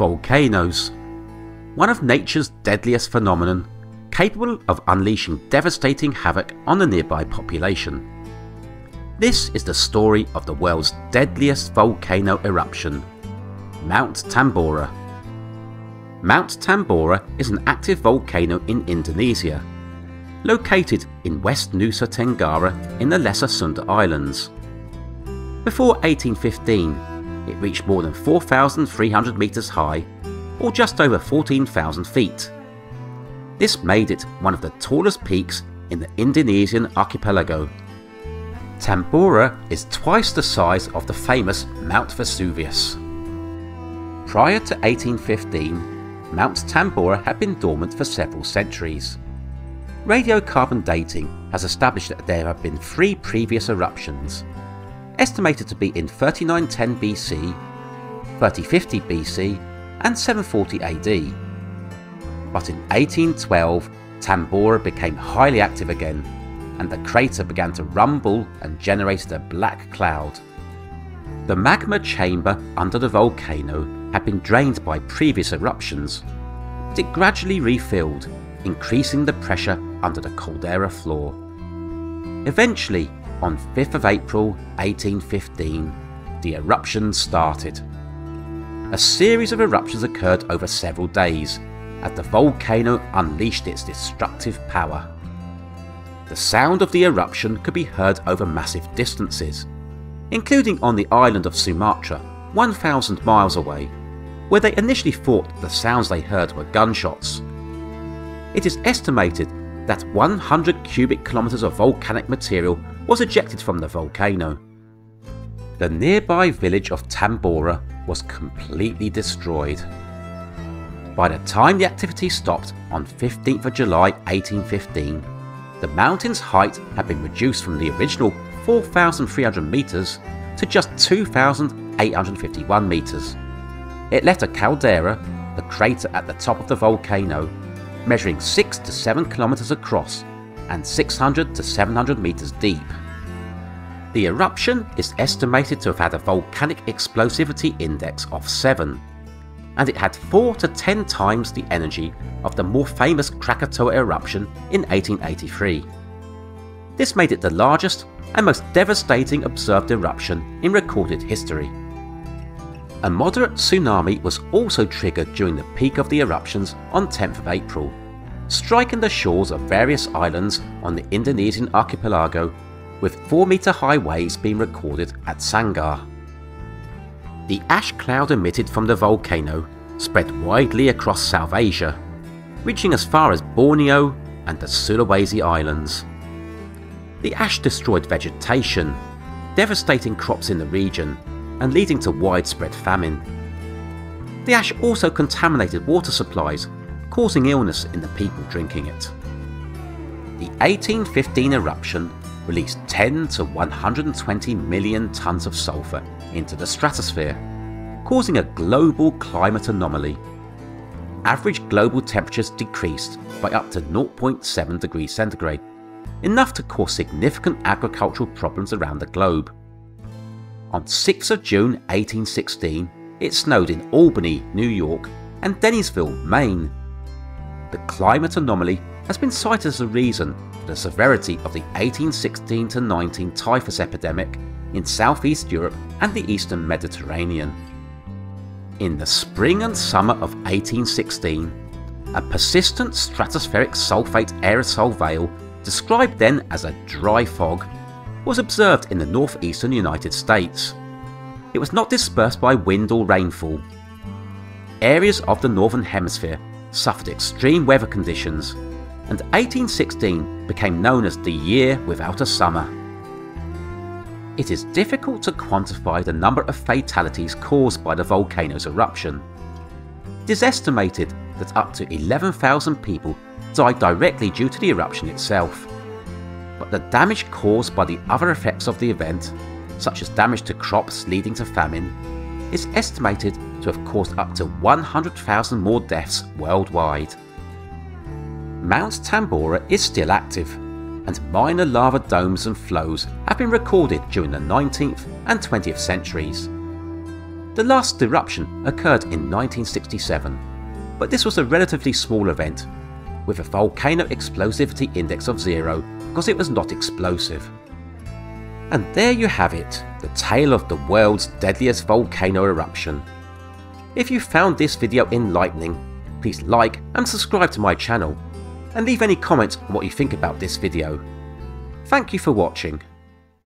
Volcanoes. One of nature's deadliest phenomenon, capable of unleashing devastating havoc on the nearby population. This is the story of the world's deadliest volcano eruption, Mount Tambora. Mount Tambora is an active volcano in Indonesia, located in West Nusa Tenggara in the Lesser Sunda Islands. Before 1815, it reached more than 4,300 metres high, or just over 14,000 feet. This made it one of the tallest peaks in the Indonesian archipelago Tambora is twice the size of the famous Mount Vesuvius. Prior to 1815, Mount Tambora had been dormant for several centuries. Radiocarbon dating has established that there have been three previous eruptions, estimated to be in 3910 BC, 3050 BC, and 740 AD. But in 1812, Tambora became highly active again and the crater began to rumble and generated a black cloud. The magma chamber under the volcano had been drained by previous eruptions, but it gradually refilled, increasing the pressure under the caldera floor. Eventually, on 5th of April 1815, the eruption started. A series of eruptions occurred over several days as the volcano unleashed its destructive power. The sound of the eruption could be heard over massive distances, including on the island of Sumatra, 1,000 miles away, where they initially thought the sounds they heard were gunshots. It is estimated that 100 cubic kilometres of volcanic material was ejected from the volcano. The nearby village of Tambora was completely destroyed. By the time the activity stopped on 15th of July 1815, the mountain's height had been reduced from the original 4,300 metres to just 2,851 metres. It left a caldera, the crater at the top of the volcano, measuring 6 to 7 kilometres across and 600 to 700 metres deep. The eruption is estimated to have had a volcanic explosivity index of 7, and it had 4 to 10 times the energy of the more famous Krakatoa eruption in 1883. This made it the largest and most devastating observed eruption in recorded history. A moderate tsunami was also triggered during the peak of the eruptions on 10th of April, striking the shores of various islands on the Indonesian archipelago, with 4 metre high waves being recorded at Sanggar. The ash cloud emitted from the volcano spread widely across South Asia, reaching as far as Borneo and the Sulawesi Islands. The ash destroyed vegetation, devastating crops in the region and leading to widespread famine. The ash also contaminated water supplies, causing illness in the people drinking it. The 1815 eruption released 10 to 120 million tonnes of sulphur into the stratosphere, causing a global climate anomaly. Average global temperatures decreased by up to 0.7 degrees centigrade, enough to cause significant agricultural problems around the globe. On 6th of June 1816, it snowed in Albany, New York, and Dennysville, Maine. The climate anomaly has been cited as a reason for the severity of the 1816 19 typhus epidemic in southeast Europe and the eastern Mediterranean. In the spring and summer of 1816, a persistent stratospheric sulfate aerosol veil, described then as a dry fog, was observed in the northeastern United States. It was not dispersed by wind or rainfall. Areas of the northern hemisphere suffered extreme weather conditions and 1816 became known as the year without a summer. It is difficult to quantify the number of fatalities caused by the volcano's eruption. It is estimated that up to 11,000 people died directly due to the eruption itself. But the damage caused by the other effects of the event, such as damage to crops leading to famine, is estimated to have caused up to 100,000 more deaths worldwide. Mount Tambora is still active, and minor lava domes and flows have been recorded during the 19th and 20th centuries. The last eruption occurred in 1967, but this was a relatively small event, with a volcano explosivity index of zero because it was not explosive. And there you have it, the tale of the world's deadliest volcano eruption. If you found this video enlightening, please like and subscribe to my channel, and leave any comments on what you think about this video. Thank you for watching.